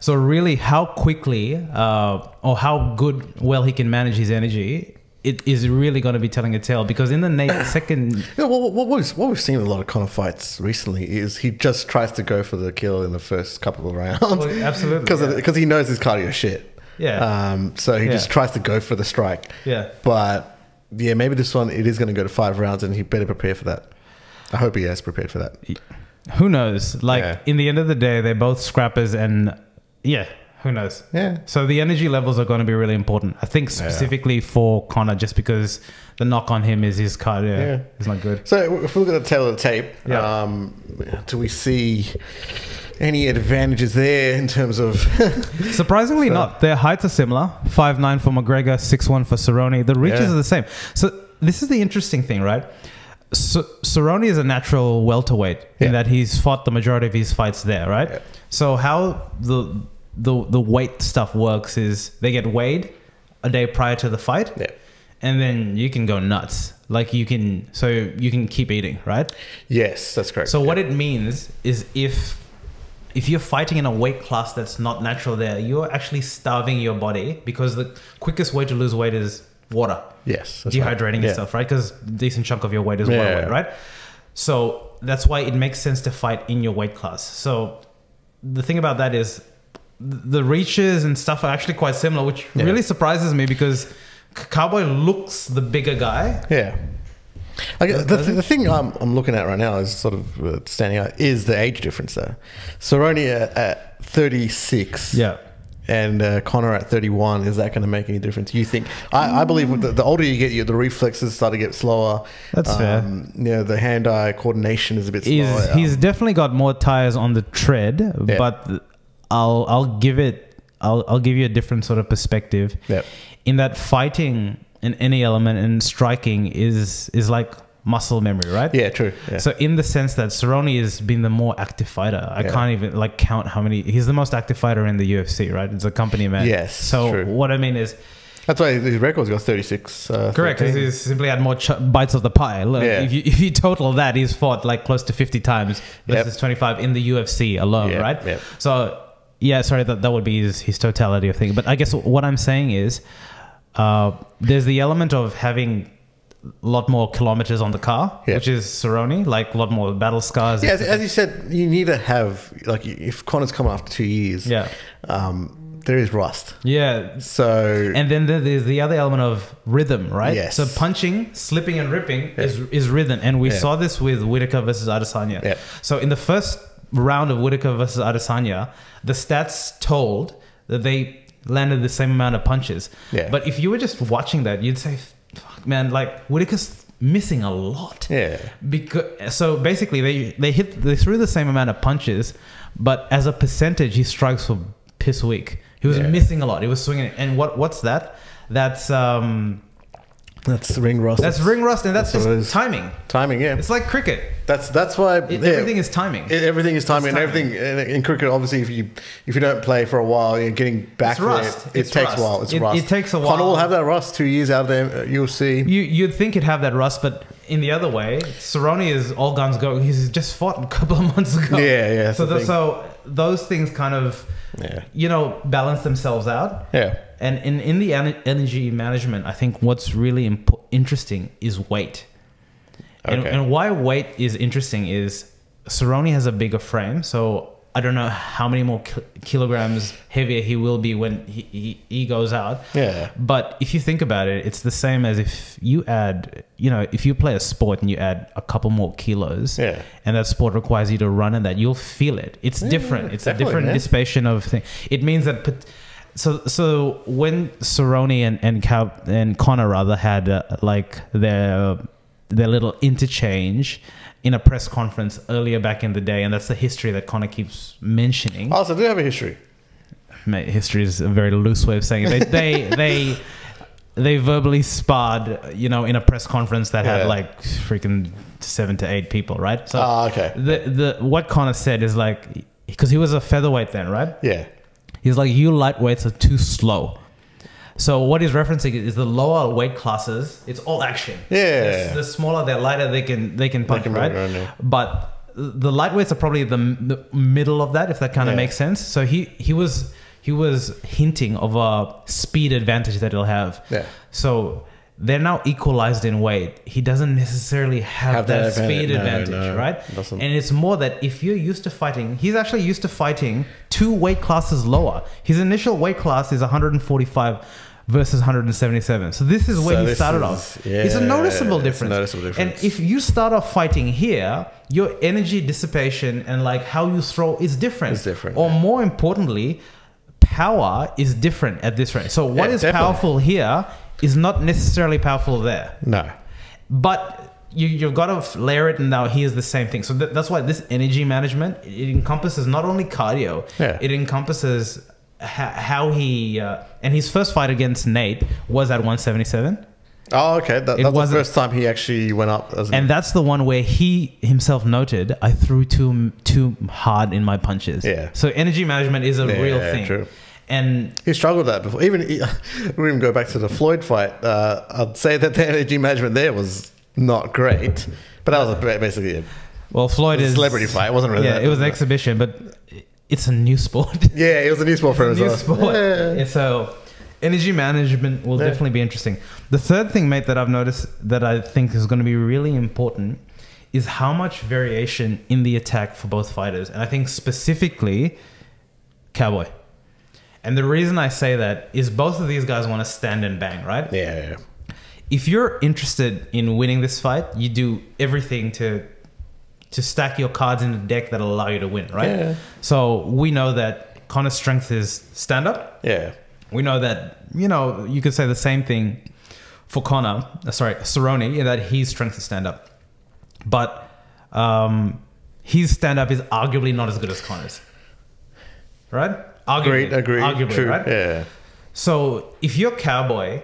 A: So really how quickly uh, or how good well he can manage his energy it is really going to be telling a tale because in the na- [COUGHS] second
B: what, what, we've, what we've seen in a lot of Conor fights recently is he just tries to go for the kill in the first couple of rounds.
A: Well, absolutely,
B: Because
A: yeah.
B: he knows his cardio is shit.
A: Yeah.
B: Um, so he
A: Yeah.
B: just tries to go for the strike.
A: Yeah.
B: But yeah, maybe this one, it is going to go to five rounds and he better prepare for that. I hope he has prepared for that.
A: who knows like
B: Yeah.
A: in the end of the day they're both scrappers and yeah who knows
B: Yeah.
A: So the energy levels are going to be really important. I think specifically for Conor, just because the knock on him is his cardio
B: Yeah.
A: is not good.
B: So if we look at the tale of the tape,
A: Yeah.
B: um, do we see any advantages there in terms of? [LAUGHS]
A: Surprisingly,
B: So-
A: not. Their heights are similar: five nine for McGregor, six one for Cerrone. The reaches
B: Yeah.
A: are the same. So this is the interesting thing, right? So, Cerrone is a natural welterweight
B: Yeah.
A: in that he's fought the majority of his fights there, right?
B: Yeah.
A: So how the the the weight stuff works is they get weighed a day prior to the fight,
B: yeah.
A: and then you can go nuts. Like you can, so you can keep eating, right?
B: Yes, that's correct.
A: So what it means is if if you're fighting in a weight class that's not natural there, you're actually starving your body because the quickest way to lose weight is water,
B: yes, that's right.
A: dehydrating
B: Yeah.
A: yourself, right? Because decent chunk of your weight is water
B: Yeah.
A: weight, right? So that's why it makes sense to fight in your weight class. So the thing about that is the reaches and stuff are actually quite similar, which
B: Yeah.
A: really surprises me because Cowboy looks the bigger guy.
B: Yeah. I guess the, the thing I'm, I'm looking at right now is sort of uh, standing out is the age difference there. Cerrone at, at 36
A: Yeah.
B: and uh, Conor at 31. Is that going to make any difference? You think? I, I believe the, the older you get, you, the reflexes start to get slower.
A: That's fair.
B: Um, Yeah, the hand-eye coordination is a bit
A: He's,
B: slower.
A: he's definitely got more tires on the tread,
B: Yeah.
A: but I'll I'll give it I'll I'll give you a different sort of perspective.
B: Yep.
A: In that fighting in any element and striking is is like muscle memory, right?
B: yeah, true. Yeah.
A: So in the sense that Cerrone has been the more active fighter. I
B: Yeah.
A: can't even like count how many. He's the most active fighter in the UFC, right? It's a company man.
B: Yes,
A: So
B: true.
A: what I mean is
B: That's why his record's got 36. Uh,
A: correct because he's simply had more ch- bites of the pie. Look,
B: Yeah.
A: If you if you total that, he's fought like close to fifty times
B: Yep.
A: versus twenty five in the UFC alone,
B: Yep,
A: right?
B: yep.
A: So yeah, sorry that that would be his, his totality of thing. But I guess what I'm saying is, uh, there's the element of having a lot more kilometers on the car,
B: Yeah.
A: which is Cerrone, like a lot more battle scars.
B: Yeah, as, as you said, you need to have like if Conor's come after two years.
A: Yeah.
B: Um, there is rust.
A: yeah.
B: So
A: And then there's the other element of rhythm, right?
B: Yes.
A: So punching, slipping, and ripping is, is rhythm, and we
B: Yeah.
A: saw this with Whitaker versus Adesanya.
B: Yeah.
A: So in the first round of Whitaker versus Adesanya, the stats told that they landed the same amount of punches.
B: Yeah.
A: But if you were just watching that, you'd say, "Fuck, man, like Whitaker's missing a lot."
B: yeah,
A: Because so basically they they hit they threw the same amount of punches, but as a percentage he strikes for piss weak He was
B: Yeah.
A: missing a lot. He was swinging. And what what's that? That's um
B: That's ring rust.
A: that's ring rust, and that's,
B: That's
A: just timing.
B: timing. Yeah,
A: It's like cricket.
B: that's that's why
A: It,
B: yeah.
A: Everything is timing.
B: It- everything is timing,
A: It's
B: and everything in, in cricket. Obviously, if you if you don't play for a while, you're getting back
A: It's rust.
B: It
A: It's
B: takes
A: rust.
B: a while. It's
A: It-
B: rust.
A: it takes a while.
B: Connor will have that rust two years out of there. Uh, you'll see.
A: you you'd think it'd have that rust, but in the other way, Cerrone is all guns go. He's just fought a couple of [LAUGHS] months ago.
B: Yeah, yeah,
A: So
B: the,
A: so those things kind of
B: Yeah,
A: you know balance themselves out.
B: yeah,
A: And in, in the en- energy management, I think what's really imp- interesting is weight. And,
B: Okay.
A: and why weight is interesting is Cerrone has a bigger frame, so I don't know how many more ki- kilograms heavier he will be when he, he, he goes out.
B: yeah,
A: But if you think about it, it's the same as if you add, you know, if you play a sport and you add a couple more kilos,
B: Yeah.
A: and that sport requires you to run and that, you'll feel it. It's different. It's a different
B: yeah.
A: dissipation of thing. It means that. So so when Cerrone and and Cal, and Conor rather had uh, like their their little interchange in a press conference earlier back in the day, and that's the history that Conor keeps mentioning.
B: Oh, so they do have a history.
A: Mate, history is a very loose way of saying it. They [LAUGHS] they they, they verbally sparred, you know, in a press conference that
B: Yeah.
A: had like freaking seven to eight people, right? So
B: Ah, okay.
A: the the what Conor said is like because he was a featherweight then, right?
B: Yeah,
A: He's like you lightweights are too slow. So what he's referencing is the lower weight classes. It's all action.
B: Yeah.
A: The, the smaller they're lighter, they can they can punch,
B: can
A: right?
B: around, yeah.
A: But the lightweights are probably the, the middle of that, if that kind of
B: Yeah.
A: makes sense. So he he was he was hinting of a speed advantage that he'll have.
B: Yeah.
A: So they're now equalized in weight. He doesn't necessarily have,
B: Have
A: that,
B: that
A: speed
B: advantage. No,
A: advantage,
B: no,
A: right?
B: doesn't.
A: And it's more that if you're used to fighting, he's actually used to fighting two weight classes lower. His initial weight class is 145 versus 177. So this is where
B: So
A: he started
B: is-
A: off.
B: yeah,
A: it's a noticeable
B: it's a
A: difference.
B: noticeable difference.
A: And if you start off fighting here, your energy dissipation and like how you throw is different.
B: It's different,
A: Or
B: yeah.
A: more importantly, power is different at this rate. So what
B: Yeah,
A: is
B: definitely.
A: powerful here is not necessarily powerful there
B: no,
A: but you, you've got to layer it and now here's the same thing so th- that's why this energy management it encompasses not only cardio
B: Yeah.
A: it encompasses ha- how he uh, and his first fight against nate was at 177
B: Oh, okay. That,
A: It
B: that's the first time he actually went up. As
A: and that's the one where he himself noted i threw too too hard in my punches
B: Yeah.
A: so energy management is a
B: Yeah,
A: real thing
B: true.
A: And
B: he struggled with that before. Even [LAUGHS] we even go back to the Floyd fight. Uh, I'd say that the energy management there was not great, but that was a, basically a,
A: well floyd
B: a
A: is
B: celebrity fight. It wasn't really.
A: yeah
B: that-
A: it was an exhibition but it's a new sport [LAUGHS]
B: Yeah, it was a new sport for him.
A: new
B: well.
A: sport.
B: Yeah.
A: Yeah, So energy management will
B: Yeah.
A: definitely be interesting. The third thing, mate, that I've noticed that I think is going to be really important is how much variation in the attack for both fighters, and I think specifically Cowboy. And the reason I say that is both of these guys want to stand and bang, right?
B: Yeah,
A: If you're interested in winning this fight, you do everything to to stack your cards in the deck that allow you to win, right?
B: Yeah.
A: So we know that Conor's strength is stand up.
B: yeah,
A: We know that, you know, you could say the same thing for Conor, uh, sorry, Cerrone, that his strength is stand up. But um, his stand up is arguably not as good as Conor's. Right? Arguably.
B: agreed, agreed.
A: Arguably,
B: True.
A: right?
B: Yeah,
A: So if you're Cowboy,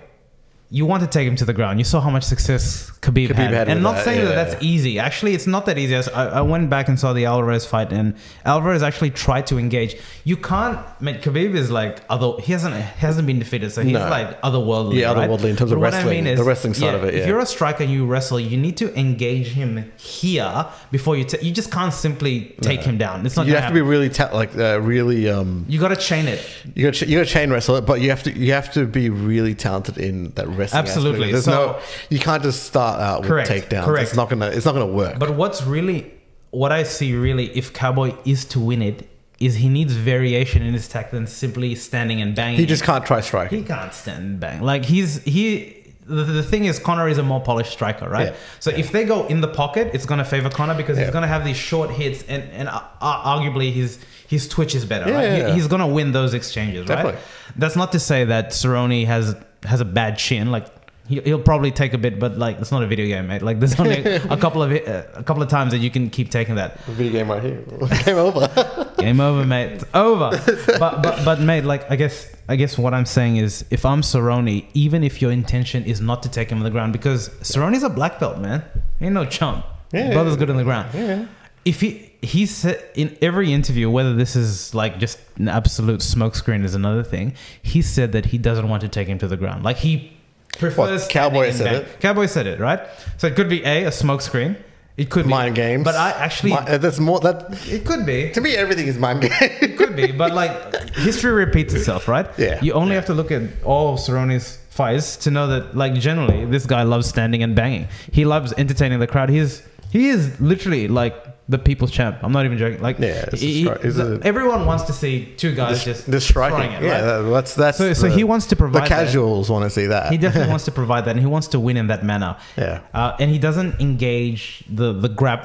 A: you want to take him to the ground. You saw how much success Khabib,
B: Khabib
A: had.
B: had
A: and not
B: that,
A: saying that that's easy. Actually, it's not that easy. I, I went back and saw the Alvarez fight, and Alvarez actually tried to engage. You can't. Mate, Khabib is like other. He hasn't hasn't been defeated, so he's
B: No.
A: like otherworldly.
B: Yeah,
A: right?
B: otherworldly in terms of
A: But what I
B: wrestling,
A: mean is,
B: the wrestling side of it,
A: If you're a striker and you wrestle, you need to engage him here before you. you just can't simply take him down. It's not.
B: you have to be really like uh, really. Um,
A: You got to chain it.
B: you got you got to chain wrestle it, but you have to you have to be really talented in that wrestling.
A: Absolutely.
B: There's
A: So-
B: no you can't just start out with
A: Correct,
B: takedowns.
A: correct.
B: It's not gonna it's not gonna work.
A: But what's really, what I see really, if Cowboy is to win it, is he needs variation in his attack than simply standing and banging.
B: he just can't try striking.
A: he can't stand and bang. Like he's he. The, the thing is, Conor is a more polished striker, right?
B: Yeah.
A: So if they go in the pocket, it's going to favor Conor because
B: Yeah.
A: he's going to have these short hits, and and uh, arguably his his twitch is better,
B: Yeah,
A: right?
B: yeah,
A: He- he's going to win those exchanges,
B: Definitely.
A: right? That's not to say that Cerrone has has a bad chin. Like he, he'll probably take a bit, but like it's not a video game, mate. Like there's only [LAUGHS] a couple of uh, a couple of times that you can keep taking that.
B: Video game right here. [LAUGHS] Game over. [LAUGHS]
A: Game over, mate. It's over. but but but mate, like I guess I guess what I'm saying is, if I'm Cerrone, even if your intention is not to take him on the ground, because Cerrone's a black belt, man. Ain't no chump.
B: Yeah.
A: Brother's good on the ground.
B: yeah.
A: If he he said in every interview, whether this is like just an absolute smokescreen is another thing. He said that he doesn't want to take him to the ground. Like he prefers
B: What, Cowboy said it?
A: Cowboy said it, right? So it could be a a smokescreen. It could be
B: Mind games.
A: but I actually
B: Mi- uh, that's more that
A: it could be
B: to me everything is mind game.
A: It could be, but like history repeats itself, right?
B: Yeah.
A: You only
B: Yeah.
A: have to look at all of Cerrone's fights to know that, like, generally, this guy loves standing and banging. He loves entertaining the crowd. He's he is literally like the people's champ. I'm not even joking. Like,
B: Yeah,
A: he-
B: stri-
A: the-
B: a-
A: everyone wants to see two guys just
B: the striking.
A: it,
B: yeah,
A: right?
B: that- that's that's.
A: So- so he wants to
B: The
A: provide that.
B: casuals want to see that.
A: he definitely [LAUGHS] wants to provide that, and he wants to win in that manner.
B: Yeah.
A: uh, and he doesn't engage the the grab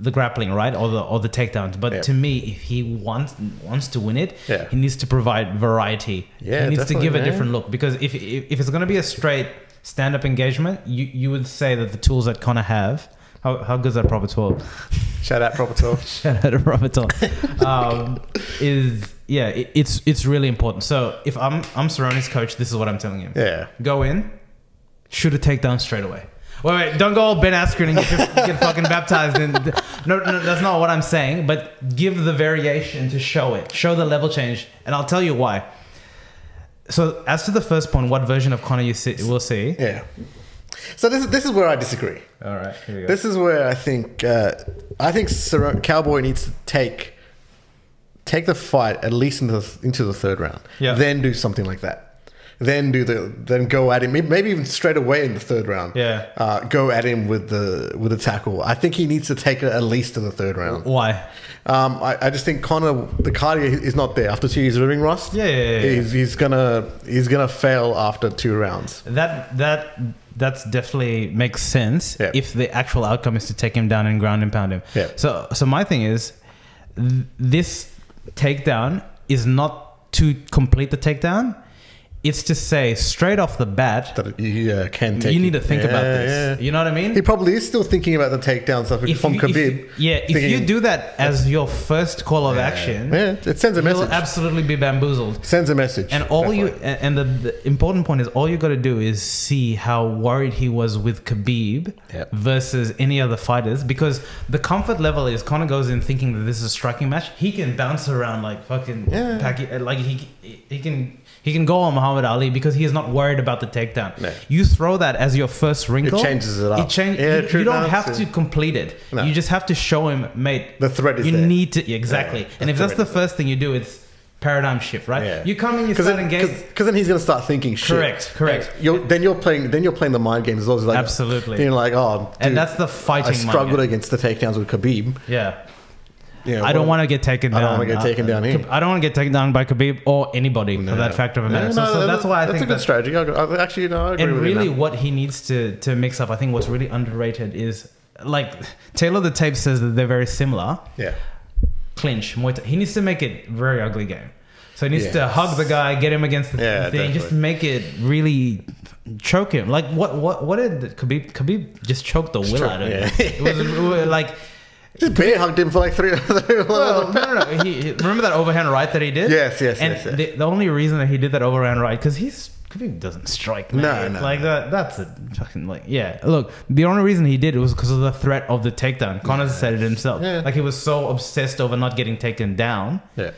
A: the grappling right or the or the takedowns. But
B: Yeah.
A: to me, if he wants wants to win it,
B: Yeah.
A: he needs to provide variety.
B: Yeah,
A: he needs to give a different look because if if, if it's going to be a straight stand up engagement, you you would say that the tools that Conor have. How, how good is that proper tool?
B: Shout out proper talk. [LAUGHS]
A: Shout out to Robert Toll. um, is yeah, it, it's it's really important. So if I'm I'm Cerrone's coach, this is what I'm telling him.
B: Yeah.
A: Go in, shoot a takedown straight away. Wait, wait, don't go all Ben Askren and get, get fucking baptized. And no, no, that's not what I'm saying. But give the variation to show it, show the level change, and I'll tell you why. So as to the first point, what version of Conor you see, will see?
B: Yeah. So this is this is where I disagree.
A: All right, here we go.
B: This is where I think uh, I think Cowboy needs to take take the fight at least into the, into the third round.
A: Yeah.
B: Then do something like that. Then do the then go at him. Maybe- even straight away in the third round.
A: Yeah.
B: Uh, go at him with the with the tackle. I think he needs to take it at least in the third round.
A: why?
B: Um, I, I just think Conor the cardio is not there after two years of ring rust.
A: Yeah, yeah, yeah, yeah.
B: He's, he's gonna he's gonna fail after two rounds.
A: That that that's definitely makes sense
B: Yeah.
A: if the actual outcome is to take him down and ground and pound him.
B: Yeah.
A: So so my thing is, th- this takedown is not to complete the takedown. It's to say straight off the bat,
B: That he uh, can take.
A: you need to think about this.
B: yeah.
A: You know what I mean?
B: He probably is still thinking about the takedown stuff from
A: you-
B: Khabib.
A: yeah, if you do that as your first call of action,
B: Yeah, it sends a message.
A: absolutely be bamboozled.
B: sends a message.
A: And all you and the, the important point is all you got to do is see how worried he was with Khabib
B: Yep.
A: versus any other fighters because the comfort level is Conor goes in thinking that this is a striking match. He can bounce around like fucking
B: Yeah.
A: Like he he can he can go on Muhammad Ali because he is not worried about the takedown.
B: No.
A: You throw that as your first wrinkle, It
B: changes it up.
A: It change,
B: Yeah,
A: you,
B: true
A: you don't have to complete it.
B: No.
A: You just have to show him, mate.
B: The threat is
A: You
B: there.
A: need to yeah, exactly.
B: Yeah,
A: and if that's the first thing you do, it's paradigm shift, right?
B: Yeah.
A: You come in, you
B: because
A: start engaging.
B: 'cause- 'cause then he's gonna start thinking shit.
A: Correct, correct.
B: You're, then you're playing. Then you're playing the mind games as well. Like,
A: Absolutely.
B: You're like, oh,
A: And that's the fighting
B: I struggled against the takedowns with Khabib.
A: Yeah.
B: Yeah,
A: I don't
B: well,
A: want to get taken down.
B: I don't wanna get taken uh, down here.
A: I don't want to get taken down by Khabib or anybody for that fact of a matter.
B: Yeah,
A: so,
B: no,
A: so
B: that-
A: that's why I
B: that's
A: think
B: a good
A: that,
B: strategy. I, actually, no, I agree
A: and
B: with
A: really what he needs to to mix up, I think what's really underrated is like tale of the tape says that they're very similar.
B: Yeah,
A: Clinch, Muay Thai. He needs to make it very ugly game. So he needs
B: Yes.
A: to hug the guy, get him against the
B: Yeah,
A: thing, just make it really choke him. Like what what what did Khabib Khabib just choked the will
B: choke-
A: out of him. It was, it was like
B: just bear hugged him for like three. [LAUGHS]
A: well, [LAUGHS] no, no, no. He, remember that overhand right that he did?
B: Yes, yes,
A: and
B: yes, yes.
A: The, the only reason that he did that overhand right because he's Khabib doesn't strike. Man.
B: No, no,
A: like that. That's a fucking like yeah. Look, the only reason he did it was because of the threat of the takedown. Conor said it himself.
B: Yeah.
A: Like he was so obsessed over not getting taken down
B: yeah,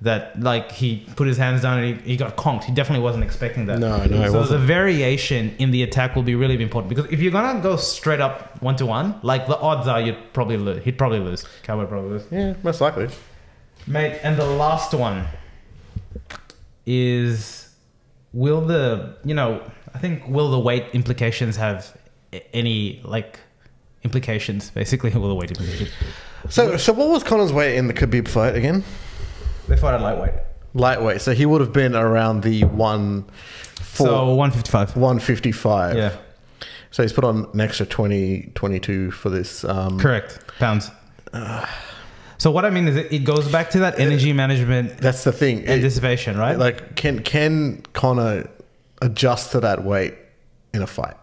A: that like he put his hands down and he, he got conked. He definitely wasn't expecting that.
B: No, no, it
A: So the variation in the attack will be really important because if you're gonna go straight up one to one, like the odds are you'd probably lose. He'd probably lose. Cowboy probably lose.
B: yeah, most likely.
A: Mate, and the last one is will the you know I think will the weight implications have any like implications? [LAUGHS] Basically, will the weight implications?
B: So, so what was Conor's weight in the Khabib fight again?
A: They fought at lightweight,
B: Lightweight. So he would have been around the one four,
A: so one fifty five.
B: 155.
A: Yeah,
B: So he's put on an extra 20, 22 for this. Um,
A: correct pounds. [SIGHS] So what I mean is it, it goes back to that energy management
B: That's the thing.
A: Anticipation,
B: It-
A: right?
B: like, can can Conor adjust to that weight in a fight.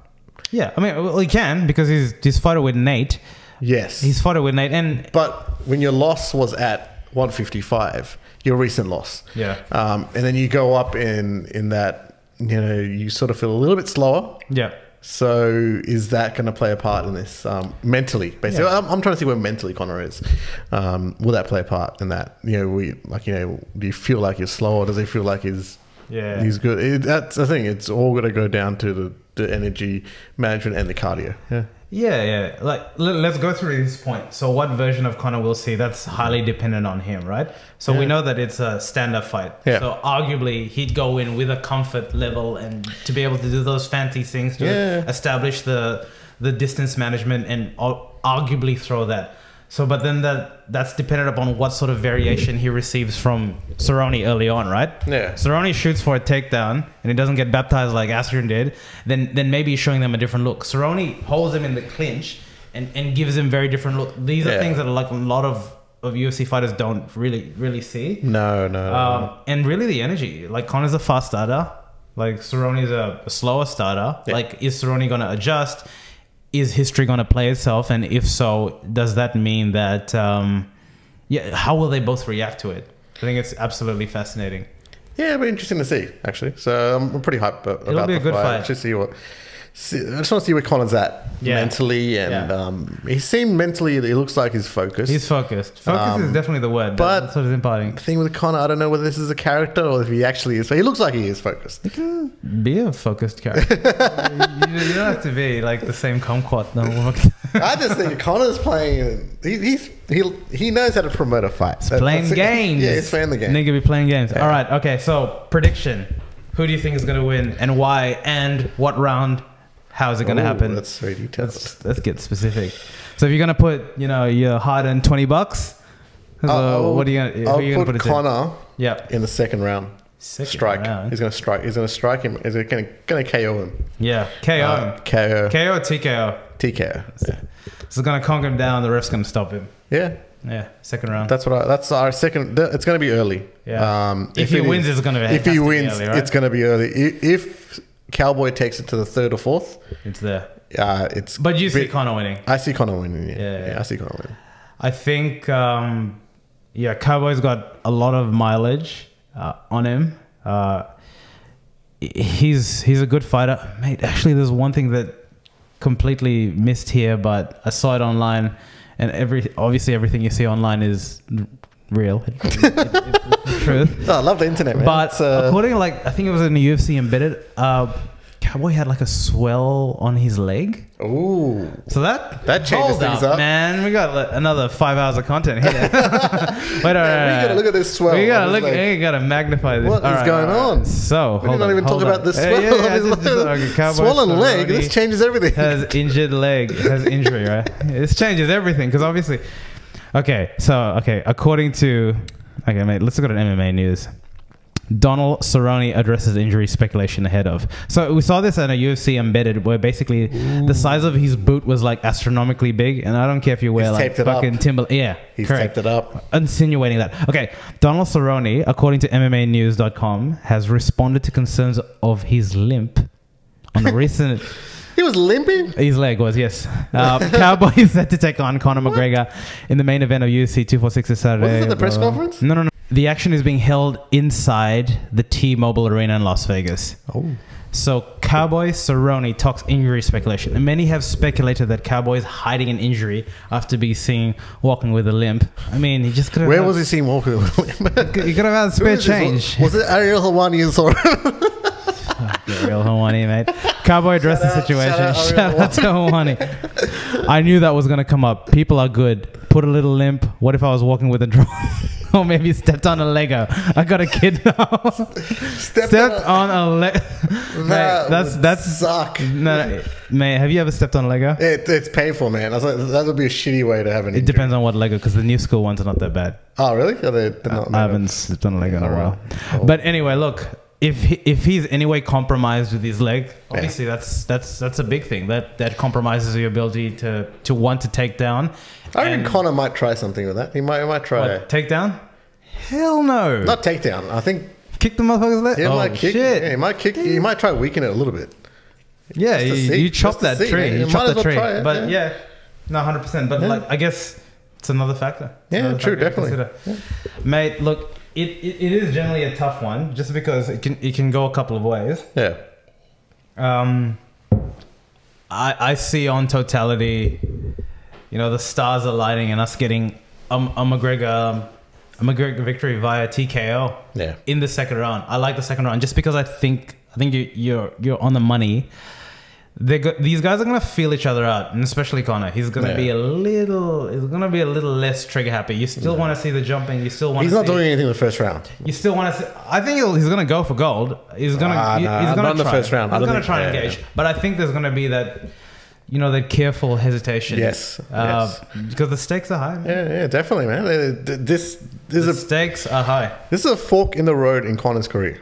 A: Yeah, I mean, well, he can because he's he's fighting with Nate.
B: Yes.
A: He's fighting with Nate, and
B: but when your loss was at 155, your recent loss.
A: Yeah.
B: Um, and then you go up in in that, you know, you sort of feel a little bit slower.
A: yeah,
B: So is that going to play a part in this um, mentally? Basically,
A: Yeah.
B: I'm, I'm trying to see where mentally Conor is. Um, will that play a part in that? You know, we like you know, do you feel like you're slower? Does he feel like he's
A: Yeah.
B: he's good? It, that's the thing. It's all going to go down to the, the energy management and the cardio. Yeah.
A: Yeah, yeah. Like, let, let's go through this point. So, what version of Conor we'll see? That's highly dependent on him, right? So we know that it's a stand-up fight.
B: Yeah.
A: So arguably, he'd go in with a comfort level and to be able to do those fancy things to
B: Yeah.
A: establish the the distance management and ar- arguably throw that. So, but then that that's dependent upon what sort of variation he receives from Cerrone early on, right?
B: Yeah.
A: Cerrone shoots for a takedown and he doesn't get baptized like Askren did, then then maybe he's showing them a different look. Cerrone holds him in the clinch and, and gives him very different look. These are
B: Yeah.
A: things that like a lot of, of UFC fighters don't really really see.
B: No, no. no,
A: Um,
B: no.
A: and really the energy. Like Conor's a fast starter. Like Cerrone's a, a slower starter.
B: Yeah.
A: Like is Cerrone gonna adjust? Is history gonna play itself? And if so, does that mean that um, yeah, how will they both react to it? I think it's absolutely fascinating.
B: Yeah, it'll be interesting to see actually. So I'm pretty hyped about,
A: It'll be a
B: the
A: good
B: fight.
A: fight.
B: Just see what. See, I just want to see where Conor's at
A: Yeah.
B: mentally, and
A: Yeah.
B: um, he seemed mentally. It looks like he's focused.
A: He's focused. Focus
B: Um,
A: is definitely the word.
B: but-
A: that's what he's imparting.
B: the thing with Conor, I don't know whether this is a character or if he actually is. But he looks like he is focused.
A: He can be a focused character. [LAUGHS] you, you don't have to be like the same kumquat. No, [LAUGHS]
B: I just think Conor's playing. He, he's he he knows how to promote a fight. That-
A: playing
B: it.
A: games.
B: Yeah, he's playing the game.
A: Nigga be playing games.
B: Yeah.
A: All right. Okay. So prediction: Who do you think is going to win, and why, and what round? How is it going to happen?
B: That's very detailed.
A: Let's let's get specific. So if you're going to put, you know, your hard earned twenty bucks, uh,
B: I'll-
A: what are you going? to Who
B: I'll
A: are you going to
B: put
A: put it to?
B: Conor
A: Yeah.
B: in the second round.
A: Second
B: strike.
A: round.
B: He's gonna strike. He's gonna strike him. He's gonna gonna KO him.
A: Yeah. KO.
B: Uh, KO.
A: KO or TKO.
B: TKO. Yeah.
A: So it's going to conk him down. The ref's going to stop him.
B: yeah.
A: Yeah. Second round.
B: That's what I, that's our second. It's going to be early.
A: Yeah.
B: Um,
A: If he
B: it
A: wins, it's gonna be-
B: If he wins,
A: early, right?
B: it's going to be early. If Cowboy takes it to the third or fourth,
A: it's there.
B: uh, it's.
A: But you see Conor winning.
B: I see Conor winning. Yeah.
A: Yeah,
B: Yeah,
A: yeah.
B: I see Conor winning.
A: I think, um, yeah, Cowboy's got a lot of mileage uh, on him. Uh, he's he's a good fighter, mate. Actually, there's one thing that completely missed here, but I saw it online, and every obviously everything you see online is real. [LAUGHS] It- it- it's the truth. [LAUGHS]
B: Oh, I love the internet, man.
A: But
B: uh,
A: according to like I think it was in the UFC embedded, uh, Cowboy had like a swell on his leg.
B: ooh,
A: So that
B: That changes things up.
A: man. We got like, another five hours of content here. [LAUGHS] wait, wait,
B: we gotta look at this swell.
A: We gotta look. We gotta magnify this.
B: What is
A: All right,
B: going
A: right.
B: on?
A: So
B: We
A: hold
B: did not
A: on,
B: even talk
A: hold
B: about the
A: Yeah,
B: swell
A: yeah,
B: on
A: yeah,
B: his
A: just- just-
B: leg.
A: okay,
B: Swollen leg. This changes everything.
A: Has injured leg. Has injury. Right. This changes everything because obviously. Okay. So okay. According to. Okay, mate. Let's look at MMA news. Donald Cerrone addresses injury speculation ahead of. So we saw this in a UFC embedded where basically the size of his boot was like astronomically big, and I don't care if you wear
B: He's
A: like
B: taped it up.
A: fucking timber. Yeah,
B: He's
A: correct.
B: taped it up.
A: Insinuating that. Okay, Donald Cerrone, according to MMAnews.com, has responded to concerns of his limp on a recent.
B: He was limping.
A: His leg was yes. Uh, [LAUGHS] Cowboy is [LAUGHS] set to take on Conor McGregor in the main event of UFC 246 this Saturday.
B: Was at the press
A: Blah, blah.
B: conference?
A: No, no, no. The action is being held inside the T-Mobile Arena in Las Vegas.
B: Oh.
A: So Cowboy Cerrone talks injury speculation, and many have speculated that Cowboy is hiding an injury after being seen walking with a limp. I mean, he just could have.
B: Where was he seen walking? with him? [LAUGHS]
A: He could have had
B: Who
A: spare change.
B: Was it Ariel Helwani and saw
A: Yeah, real Helwani, mate. Cowboy addressed the
B: out-
A: situation.
B: shout out
A: Shout Helwani. I knew that was going to come up. People are good. Put a little limp. What if I was walking with a drone? [LAUGHS] or maybe stepped on a Lego. I got a kid now.
B: Stepped
A: stepped on a Lego.
B: That [LAUGHS]
A: that's that's
B: suck.
A: No, no, mate. Have you ever stepped on a Lego?
B: It, it's painful, man. I was like, that would be a shitty way to have an
A: It
B: injury.
A: depends on what Lego, because the new school ones are not that bad.
B: Oh, really? Are they, they're not
A: I haven't stepped on a Lego in a while. But anyway, look, if he, if he's anyway compromised with his leg, obviously that's that's that's a big thing. That that compromises your ability to to want to take down.
B: I reckon
A: And-
B: Conor might try something with that. He might, he might try.
A: What, take down? Hell no!
B: Not takedown. I think
A: kick the motherfucker's leg.
B: he
A: oh
B: might kick.
A: shit!
B: Yeah, he might kick. He might try weaken it a little bit.
A: Yeah, you, you chop that
B: see,
A: tree. You
B: You might
A: chop the
B: well
A: tree.
B: try it,
A: but
B: yeah.
A: yeah, no, hundred percent. But
B: Yeah.
A: like, I guess it's another factor. It's
B: Yeah,
A: another
B: true,
A: factor
B: definitely.
A: Mate, look, it, it, it is generally a tough one, just because it can it can go a couple of ways.
B: Yeah.
A: Um, I I see on totality, you know, the stars are lighting and us getting um, a McGregor um, a McGregor victory via TKO
B: Yeah.
A: in the second round. I like the second round just because I think I think you, you're you're on the money. They go, these guys are gonna feel each other out, and especially Conor. He's gonna
B: Yeah.
A: be a little. He's gonna be a little less trigger happy. You still want to see the jumping. You still want.
B: He's
A: see,
B: not doing anything in the first round.
A: You still want to see. I think he'll, he's gonna go for gold. He's gonna.
B: Ah,
A: he-
B: nah,
A: he's gonna
B: not in the
A: try.
B: first round.
A: He's gonna try and
B: yeah,
A: engage.
B: yeah.
A: But I think there's gonna be that. You know, that careful hesitation.
B: Yes,
A: Uh,
B: yes.
A: Because the stakes are high. man.
B: Yeah, yeah, definitely, man. This, this
A: The
B: is a
A: stakes are high.
B: this is a fork in the road in Conor's career.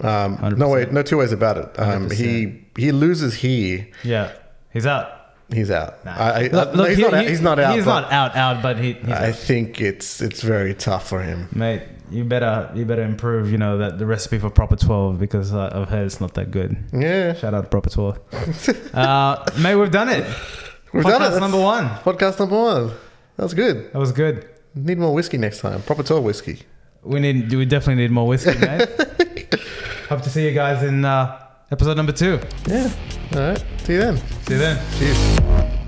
B: Um, no way, no two ways about it. Um, he he loses here,
A: Yeah, he's out.
B: he's out.
A: Nah.
B: I, I,
A: Look, look,
B: he's,
A: he-
B: not out
A: he-
B: he's not out.
A: He's not out, out, but he, he's
B: I
A: out.
B: think it's it's very tough for him.
A: mate. You better, you better improve. You know that the recipe for proper twelve because uh, I've heard it's not that good.
B: Yeah,
A: Shout out to proper twelve. [LAUGHS] uh, mate, we've done it.
B: we've
A: Podcast
B: done it. That's
A: number one.
B: Podcast number one. That was good.
A: That was good.
B: Need more whiskey next time. Proper tall whiskey.
A: We need, do we definitely need more whiskey, [LAUGHS] mate. Hope to see you guys in uh, episode number two.
B: Yeah. All right. See you then.
A: See you then.
B: Cheers.